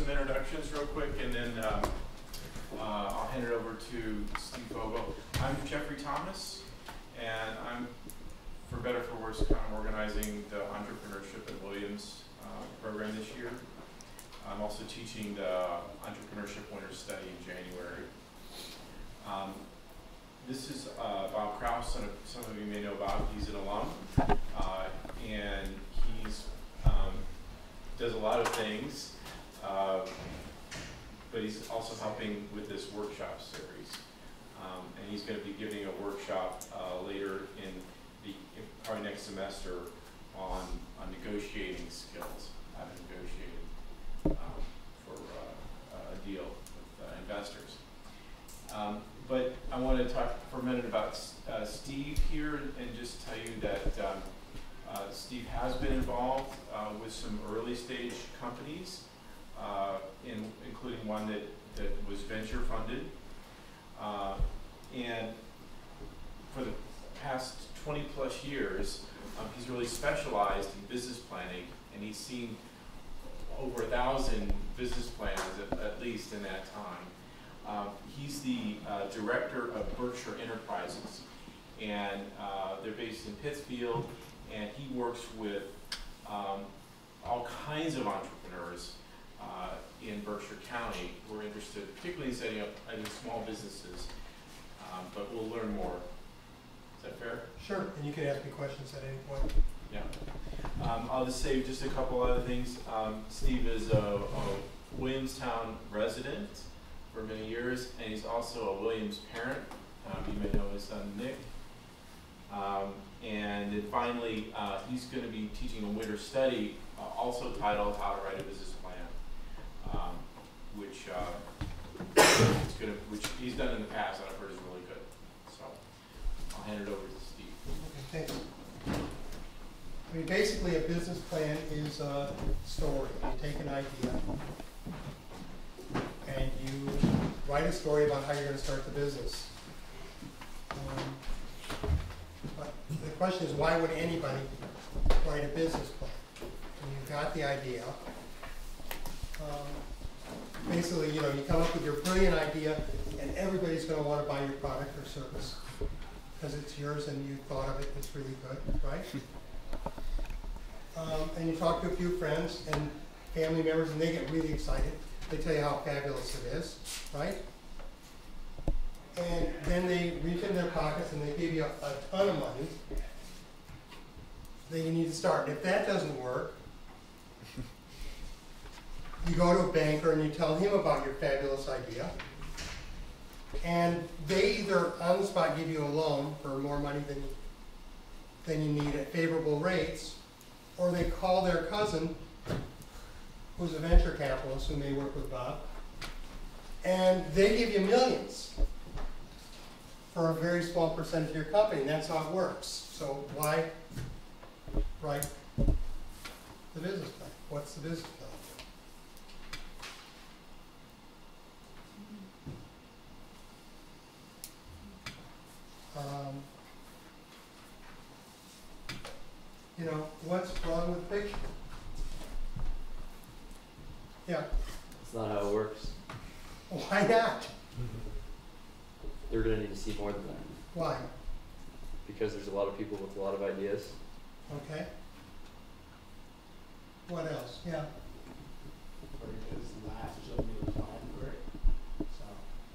some introductions real quick, and then um, uh, I'll hand it over to Steve Fogel. I'm Jeffrey Thomas, and I'm, for better or for worse, kind of organizing the entrepreneurship at Williams uh, program this year. I'm also teaching the entrepreneurship winter study in January. Um, this is uh, Bob Kraus, of, some of you may know Bob, he's an alum, uh, and he's um, does a lot of things, uh, but he's also helping with this workshop series. Um, and he's going to be giving a workshop uh, later in the in probably next semester on, on negotiating skills, how to negotiate um, for uh, a deal with uh, investors. Um, but I want to talk for a minute about uh, Steve here and just tell you that um, uh, Steve has been involved uh, with some early stage companies, in, including one that, that was venture funded. Uh, and for the past 20 plus years, um, he's really specialized in business planning and he's seen over a thousand business plans at, at least in that time. Um, he's the uh, director of Berkshire Enterprises, and uh, they're based in Pittsfield, and he works with um, all kinds of entrepreneurs uh, in Berkshire County who are interested, particularly in setting up I think, small businesses, um, but we'll learn more. Is that fair? Sure, and you can ask me questions at any point. Yeah. Um, I'll just say just a couple other things. Um, Steve is a, a Williamstown resident for many years, and he's also a Williams parent. Um, you may know his son Nick. Um, and then finally, uh, he's going to be teaching a winter study, uh, also titled How to Write a Business um, which uh, gonna, which he's done in the past, and I've heard is really good. So I'll hand it over to Steve. Okay, thanks. I mean, basically, a business plan is a story. You take an idea and you write a story about how you're gonna start the business. Um, But the question is, why would anybody write a business plan? When you've got the idea, um, basically, you know, you come up with your brilliant idea and everybody's gonna wanna buy your product or service. Because it's yours and you thought of it, it's really good, right? Um, and you talk to a few friends and family members and they get really excited. They tell you how fabulous it is, right? And then they reach in their pockets and they give you a, a ton of money that you need to start. And if that doesn't work, you go to a banker and you tell him about your fabulous idea. And they either on the spot give you a loan for more money than you, than you need at favorable rates, or they call their cousin, who's a venture capitalist who may work with Bob, and they give you millions for a very small percentage of your company, that's how it works. So why write the business plan? What's the business plan? Um, you know, what's wrong with fiction? Yeah, That's not how it works. why not? They're gonna need to see more than that Why? because there's a lot of people with a lot of ideas. Okay. What else? Yeah. because last showed me the plan for it. So,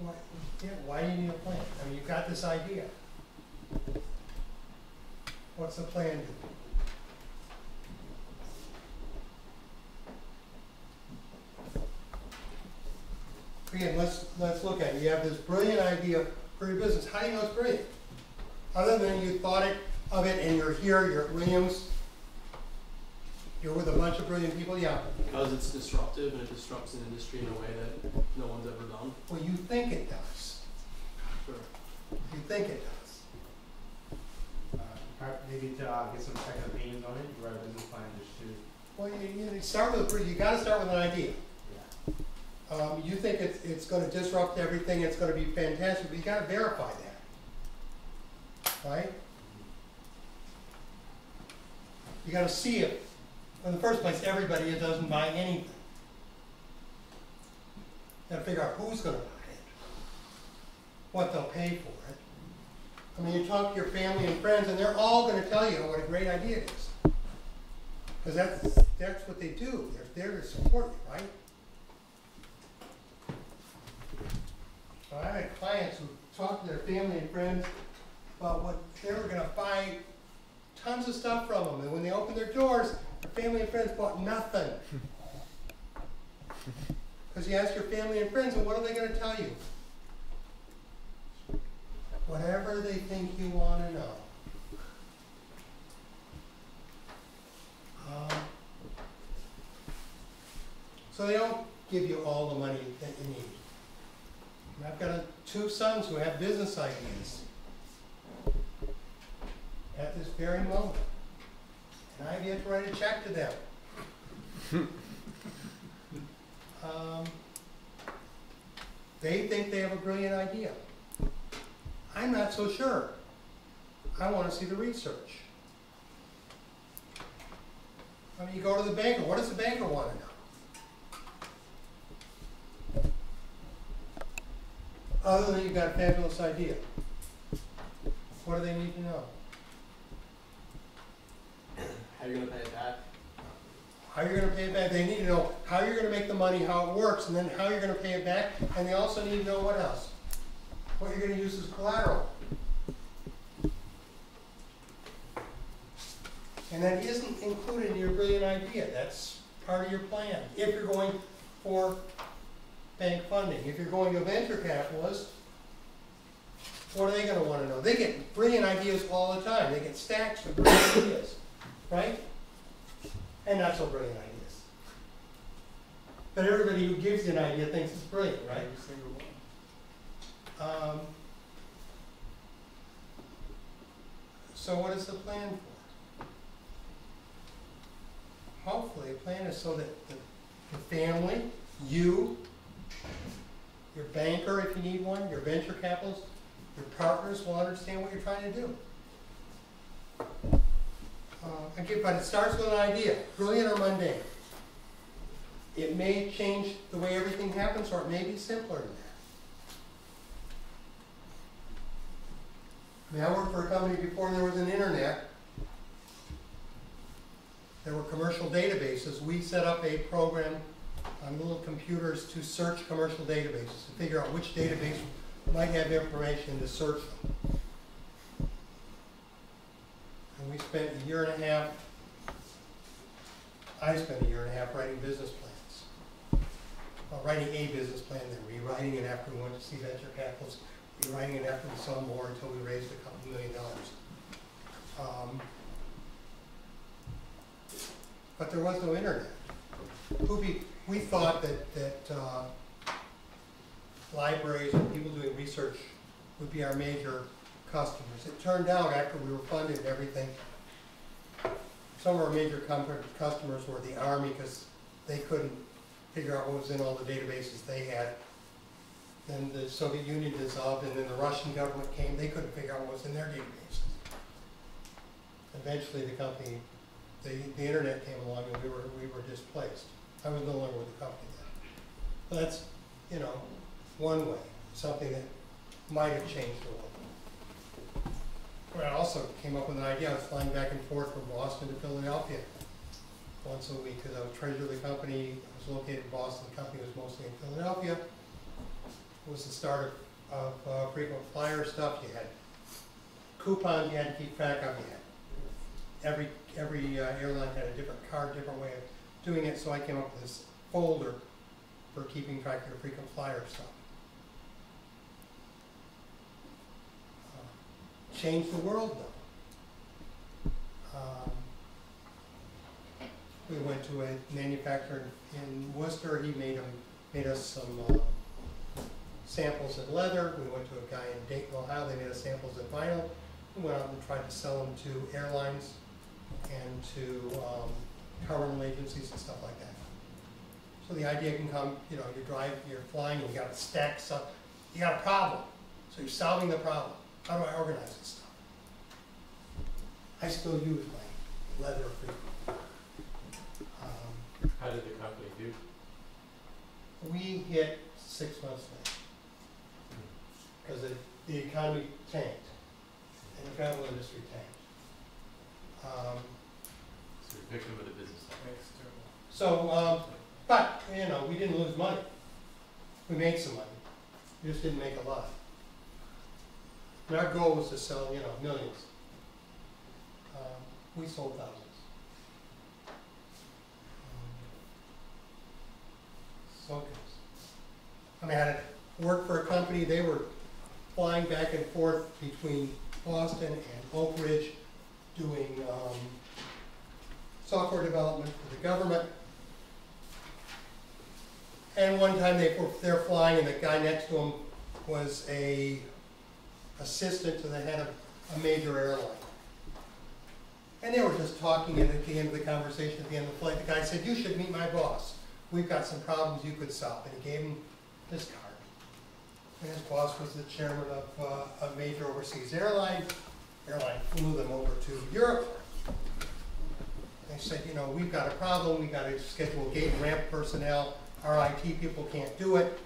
Why, yeah, why do you need a plan? I mean, you've got this idea. What's the plan do? Again, let's, let's look at it. You have this brilliant idea for your business. How do you know it's brilliant? Other than you thought it, of it and you're here, you're at Williams, you're with a bunch of brilliant people, yeah. Because it's disruptive and it disrupts an industry in a way that no one's ever done. Well, you think it does. Sure. You think it does. uh, maybe to uh, get some second opinions on it, you write a business plan just to, Well, you, you start with, a pre- you gotta start with an idea. yeah. Um, you think it's, it's gonna disrupt everything, it's gonna be fantastic, but you gotta verify that. Right? You gotta see it. In the first place, everybody doesn't buy anything. You Gotta figure out who's gonna buy it, what they'll pay for it. I mean, you talk to your family and friends, and they're all gonna tell you what a great idea it is. Cause that's, that's what they do, they're there to support you, right? I had clients who talked to their family and friends about what, they were gonna buy tons of stuff from them, and when they opened their doors, their family and friends bought nothing. Cause you ask your family and friends, and what are they gonna tell you? Whatever they think you wanna know. Um, So they don't give you all the money that you need. And I've got uh, two sons who have business ideas at this very moment. And I've yet to write a check to them. Um, They think they have a brilliant idea. I'm not so sure. I wanna see the research. I mean, you go to the banker, what does the banker wanna know? Other than you've got a fabulous idea. What do they need to know? How you're gonna pay it back? How you're gonna pay it back, they need to know how you're gonna make the money, how it works, and then how you're gonna pay it back, and they also need to know what else? What you're gonna use as collateral. And that isn't included in your brilliant idea, that's part of your plan, if you're going for bank funding. If you're going to a venture capitalist, what are they gonna wanna know? They get brilliant ideas all the time, they get stacks of brilliant ideas, right? and not so brilliant ideas. But everybody who gives you an idea thinks it's brilliant, right? Every single one. Um, so what is the plan for? Hopefully, the plan is so that the, the family, you, your banker if you need one, your venture capitalists, your partners will understand what you're trying to do. Uh, again, but it starts with an idea, brilliant or mundane. It may change the way everything happens, or it may be simpler than that. I mean, I worked for a company before there was an internet. There were commercial databases. We set up a program on little computers to search commercial databases, to figure out which database might have information to search them. And we spent a year and a half, I spent a year and a half writing business plans. Well, writing a business plan, then rewriting it after we went to see venture capitalists, rewriting it after we saw more until we raised a couple million dollars. Um, But there was no internet. We thought that, that, uh, libraries and people doing research would be our major customers. It turned out after we were funded and everything, some of our major customers were the Army because they couldn't figure out what was in all the databases they had. Then the Soviet Union dissolved and then the Russian government came, they couldn't figure out what was in their databases. Eventually, the company, the, the internet came along and we were, we were displaced. I was no longer with the company then. But that's, you know, one way, something that might have changed the world. I also came up with an idea, I was flying back and forth from Boston to Philadelphia once a week, because I was treasurer of the company, I was located in Boston, the company was mostly in Philadelphia. It was the start of, of uh, frequent flyer stuff, you had coupons you had to keep track of, you had, every, every uh, airline had a different card, different way of doing it, so I came up with this folder for keeping track of your frequent flyer stuff. Changed the world though. Um, We went to a manufacturer in Worcester, he made 'em- made us some, uh, samples of leather, we went to a guy in Dayton, Ohio, they made us samples of vinyl. We went out and tried to sell them to airlines and to, um, rental agencies and stuff like that. So the idea can come, you know, you drive, you're flying, and you got a stack stuff, you got a problem, so you're solving the problem. How do I organize this stuff? I still use my leather free. Um, How did the company do? we hit six months late. Because the, the economy tanked, and the travel industry tanked. Um, So you're victim of the business. So, um, but, you know, we didn't lose money. We made some money, we just didn't make a lot. And our goal was to sell, you know, millions. Um, we sold thousands. Um, So goes. I mean, I had worked for a company, they were flying back and forth between Boston and Oak Ridge, doing, um, software development for the government. And one time they were, they're flying and the guy next to him was a assistant to the head of a major airline. And they were just talking and at the end of the conversation, at the end of the flight, the guy said, you should meet my boss. We've got some problems you could solve. And he gave him this card. And his boss was the chairman of uh, a major overseas airline. Airline flew them over to Europe. They said, you know, we've got a problem, We've gotta schedule gate ramp personnel, our IT people can't do it.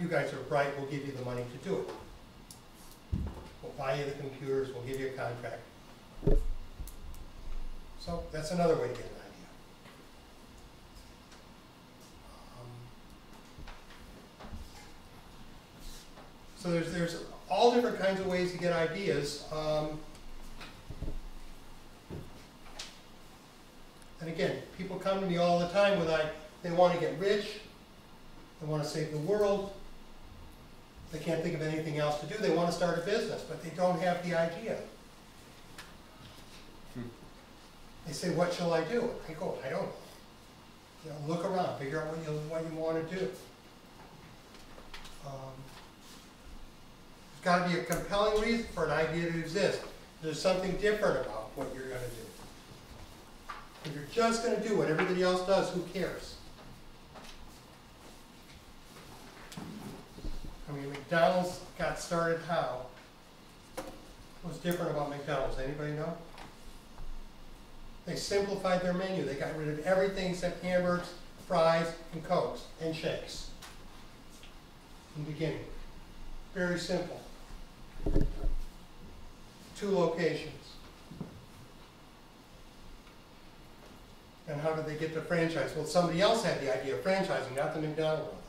You guys are bright, we'll give you the money to do it. Buy you the computers, we'll give you a contract. So that's another way to get an idea. Um, So there's, there's all different kinds of ways to get ideas. Um, And again, people come to me all the time with, I, they want to get rich, they want to save the world, they can't think of anything else to do, they want to start a business, but they don't have the idea. They say, what shall I do? I go, I don't know. You know, look around, figure out what you, what you want to do. Um, There's got to be a compelling reason for an idea to exist. There's something different about what you're going to do. If you're just gonna do what everybody else does, who cares? I mean, McDonald's got started how? What's different about McDonald's, anybody know? They simplified their menu, they got rid of everything except hamburgers, fries, and cokes, and shakes. In the beginning. Very simple. Two locations. And how did they get the franchise? Well, somebody else had the idea of franchising, not the McDonald brothers.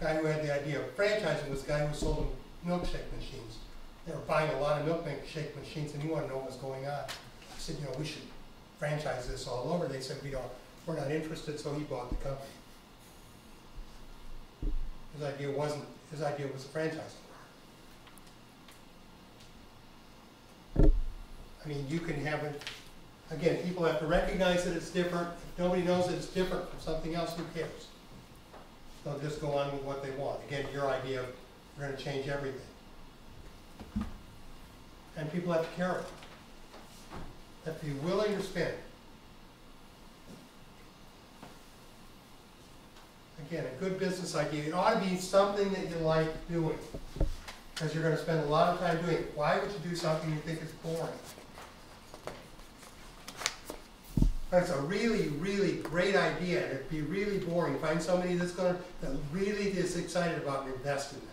Guy who had the idea of franchising was the guy who sold them milkshake machines. They were buying a lot of milkshake machines and he wanted to know what was going on. I said, you know, we should franchise this all over. They said, we don't, we're not interested, so he bought the company. His idea wasn't, his idea was franchising. I mean, you can have it, again, people have to recognize that it's different. If nobody knows that it's different from something else, who cares? They'll just go on with what they want. Again, your idea of, we're gonna change everything. And people have to care about it. Have to be willing to spend. Again, a good business idea, it ought to be something that you like doing. Because you're gonna spend a lot of time doing it. Why would you do something you think is boring? That's a really, really great idea, it'd be really boring. Find somebody that's gonna, that really is excited about and invest in them.